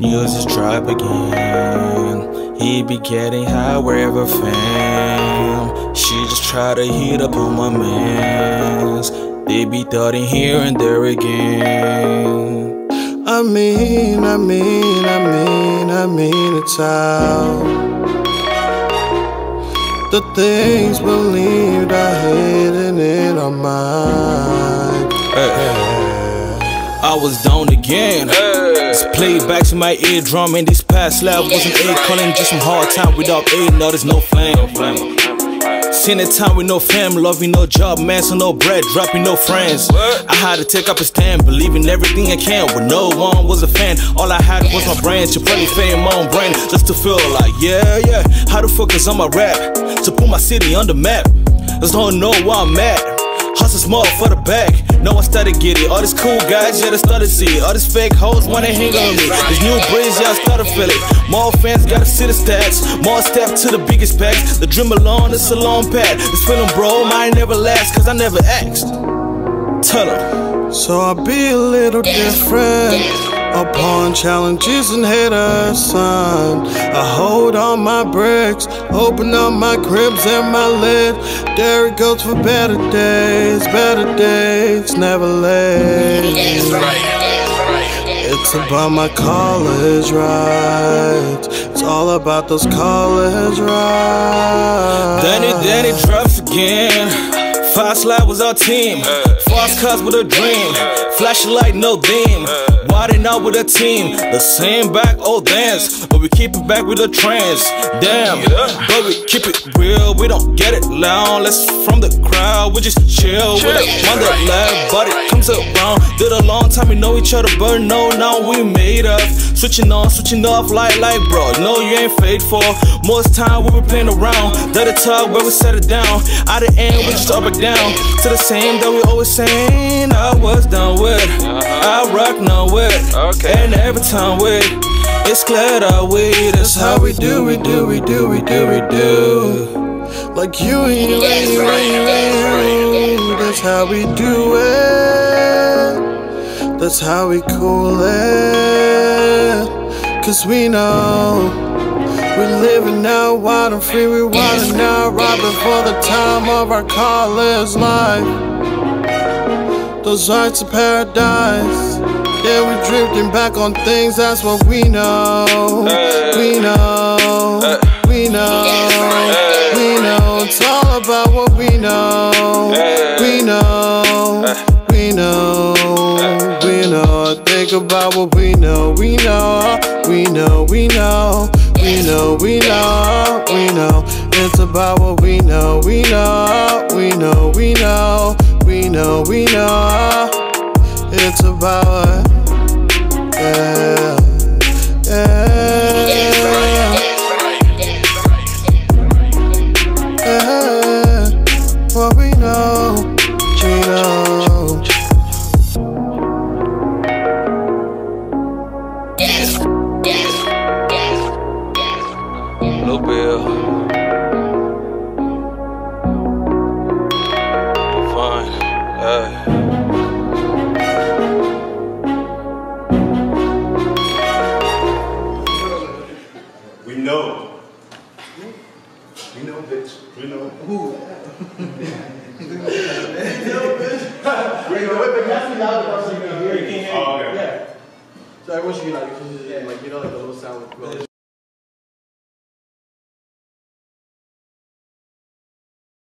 Use his tribe again. He be getting high wherever fam. She just try to heat up on my mans. They be thudding here and there again. I mean, I mean, I mean, I mean it's out. The things believed are hidden in our mind. I was down again. It's played back to my eardrum, and this past lab wasn't a calling, just some hard time without aid. No, there's no flame. Seen a time with no fam, loving no job, man, so no bread, dropping no friends. I had to take up a stand, believing everything I can, when no one was a fan. All I had was my brain to probably fame my own brain, just to feel like, yeah, yeah. How the fuck is on my rap? To put my city on the map. Just don't know where I'm at. Hustle small for the bag. No, I started get it. All these cool guys, yeah, they started see it. All these fake hoes wanna hang on me. This new breeds, yeah, I started feel it. More fans gotta see the stats. More step to the biggest packs. The dream alone, it's a long path. This feeling, bro, mine never last, cause I never asked. Tell them. So I'll be a little different. Upon challenges and haters, son, I hold on my bricks, open up my cribs and my lid. There it goes for better days, better days, never late. It's about my college rights. It's all about those college rights. Danny, Danny drops again. Fast slide was our team. Fast cars with a dream. Flashlight, no beam. Riding out with a team. The same back, old dance. But we keep it back with the trends. Damn. But we keep it real. We don't get it loud. Let's from the crowd. We just chill with it. Wonderland. But it comes around. Did a long time we know each other. But no, now we made up. Switching on, switching off, like, like, bro. No, you ain't faithful. Most time we were playing around. Let it talk where we set it down. At the end, we just up and down. To the same that we always saying. I was done with. Uh-huh. I rock now with. Okay. And every time with. It's clear that we. That's how we do, we do, we do, we do, we do. Like you and you and you and you. That's how we do it. That's how we cool it. Cause we know We're living now wild and free. We wild now right before the time of our college life. Those nights of paradise. Yeah, we drifting back on things, that's what we know. We know, we know, we know. Know. We know, we know, we know. Think about what we know. We know, we know, we know, we know, we know, we know. It's about what we know. We know, we know, we know, we know, we know. It's about yeah, Blue Bill. Fine. Hey. We know. We know, bitch. We know. Who? Oh, okay. So everyone should be like, like you know, like the little sound.